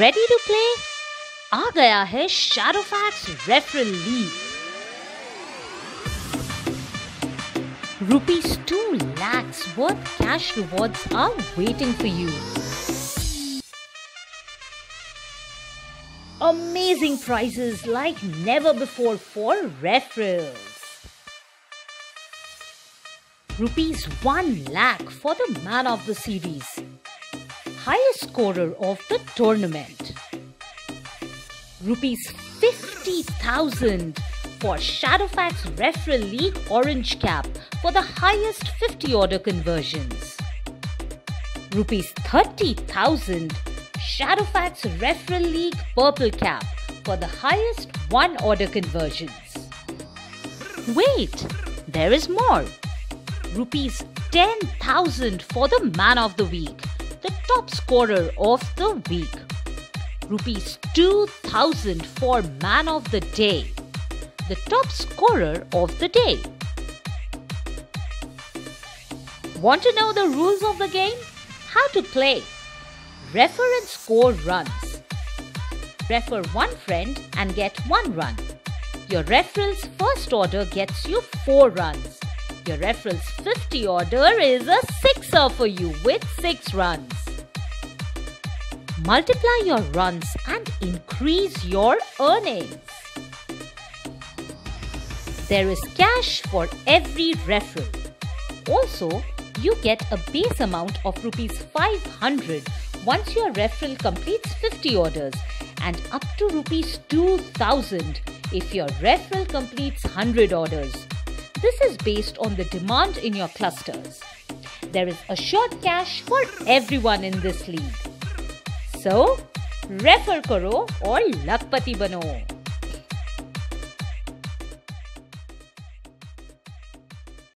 Ready to play आ गया है Shadowfax referral league Rupees 2 lakhs worth cash rewards are waiting for you. Amazing prizes like never before for referrals. Rupees 1 lakh for the man of the series. Highest scorer of the tournament. Rupees 50,000 for Shadowfax Referral League Orange Cap for the highest 50 order conversions. Rupees 30,000 Shadowfax Referral League Purple Cap for the highest one order conversions. Wait, there is more. Rupees 10,000 for the Man of the Week, the top scorer of the week. Rupees 2,000 for Man of the Day, the top scorer of the day. Want to know the rules of the game? How to play? Refer and score runs. Refer one friend and get one run. Your referral's first order gets you 4 runs. Your referral's 50 order is a 6er for you with 6 runs. Multiply your runs and increase your earnings. There is cash for every referral. Also, you get a base amount of rupees 500 once your referral completes 50 orders and up to rupees 2000 if your referral completes 100 orders. This is based on the demand in your clusters. There is assured cash for everyone in this league. So refer करो और लखपति बनो।